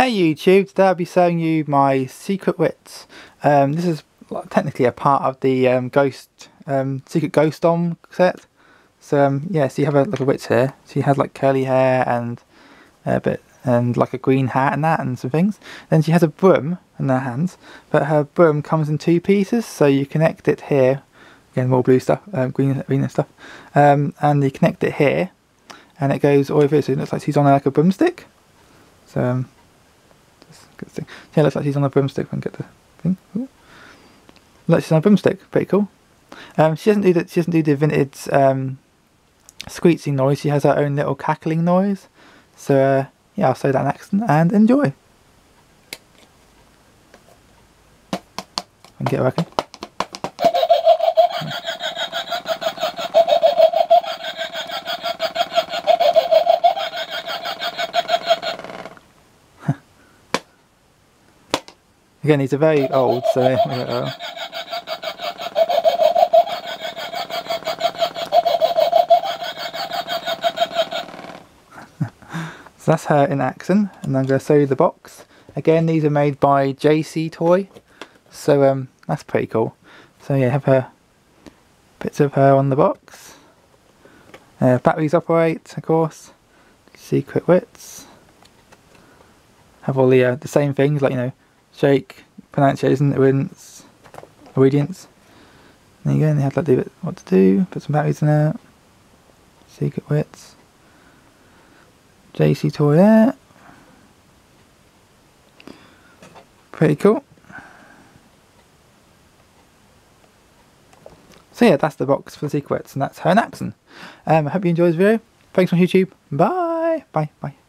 Hey YouTube, today I'll be showing you my Secret Witch. Um, this is technically a part of the um, Ghost um, Secret Ghostdom set. So um, yeah, so you have a a wits here. She has like curly hair and a bit and like a green hat and that and some things. Then she has a broom in her hands, but her broom comes in two pieces, so you connect it here. Again, more blue stuff, um, green, green stuff, um, and you connect it here, and it goes all over. So it looks like she's on like a broomstick. So. Um, Good thing. Yeah, looks like she's on a broomstick. and get the thing. Ooh. Looks like she's on a broomstick. Pretty cool. Um, she doesn't do the, she doesn't do the vintage um, squeaking noise. She has her own little cackling noise. So uh, yeah, I'll say that accent and enjoy. And get working. Again, these are very old, so so that's her in action, and I'm going to show you the box. Again, these are made by JC Toy, so um, that's pretty cool. So yeah, have her bits of her on the box. Uh, batteries operate, of course. Secret Witch. Have all the uh, the same things like you know shake, pronunciation, obedience, obedience. There you go, and they have to do what to do, put some batteries in there. Secret Witch. JC toy there. Pretty cool. So yeah, that's the box for the secrets, and that's her and Axon. Um, I hope you enjoyed this video. Thanks on YouTube. Bye. Bye. Bye.